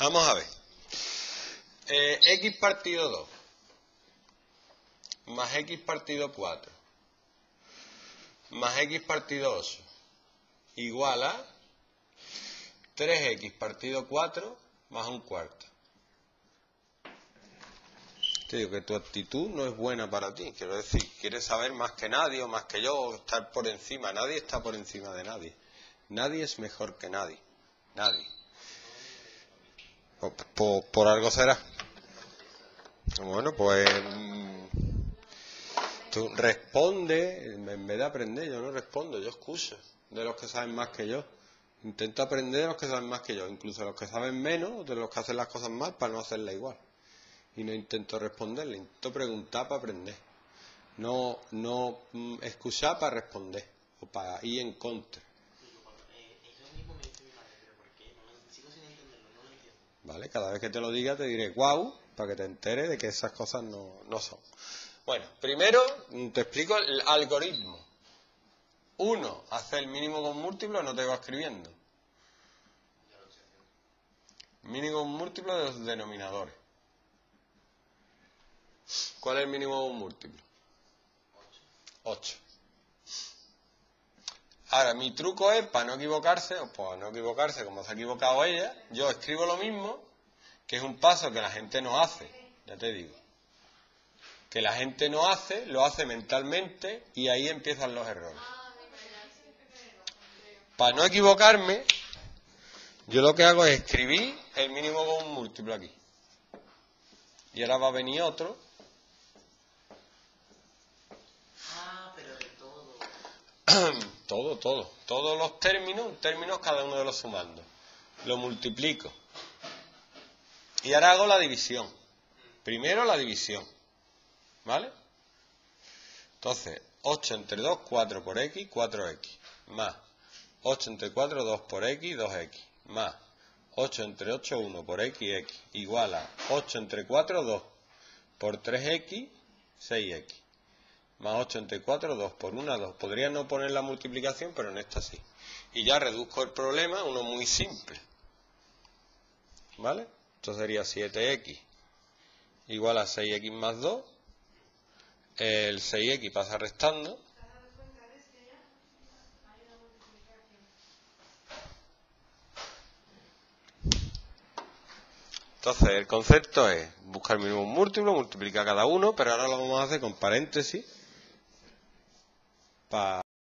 Vamos a ver. Eh, x partido 2 más x partido 4 más x partido 8 igual a 3x partido 4 más un cuarto. Te digo que tu actitud no es buena para ti. Quiero decir, quieres saber más que nadie o más que yo, estar por encima. Nadie está por encima de nadie. Nadie es mejor que nadie. Nadie. Por, algo será. Bueno, pues mm, tú responde, en vez de aprender, yo no respondo, yo escucho de los que saben más que yo. Intento aprender de los que saben más que yo, incluso los que saben menos, de los que hacen las cosas mal para no hacerlas igual. Y no intento responderle, intento preguntar para aprender. No, no mm, escuchar para responder o para ir en contra. ¿Vale? Cada vez que te lo diga te diré guau, para que te enteres de que esas cosas no, son. Bueno, primero te explico el algoritmo. Uno, hace el mínimo con múltiplo, no te va escribiendo. Mínimo con múltiplo de los denominadores. ¿Cuál es el mínimo con múltiplo? 8. Ahora, mi truco es, para no equivocarse, o para no equivocarse como se ha equivocado ella, yo escribo lo mismo, que es un paso que la gente no hace, ya te digo. Que la gente no hace, lo hace mentalmente y ahí empiezan los errores. Para no equivocarme, yo lo que hago es escribir el mínimo con un múltiplo aquí. Y ahora va a venir otro todo, todo. Todos los términos, términos cada uno de los sumando. Lo multiplico. Y ahora hago la división. Primero la división. ¿Vale? Entonces, 8 entre 2, 4 por x, 4x. Más 8 entre 4, 2 por x, 2x. Más 8 entre 8, 1 por x, x. Igual a 8 entre 4, 2 por 3x, 6x más 8 entre 4, 2 por 1, 2. Podría no poner la multiplicación, pero en esta sí. Y ya reduzco el problema a uno muy simple. ¿Vale? Esto sería 7x igual a 6x más 2. El 6x pasa restando. Entonces, el concepto es buscar mínimo múltiplo, multiplicar cada uno, pero ahora lo vamos a hacer con paréntesis para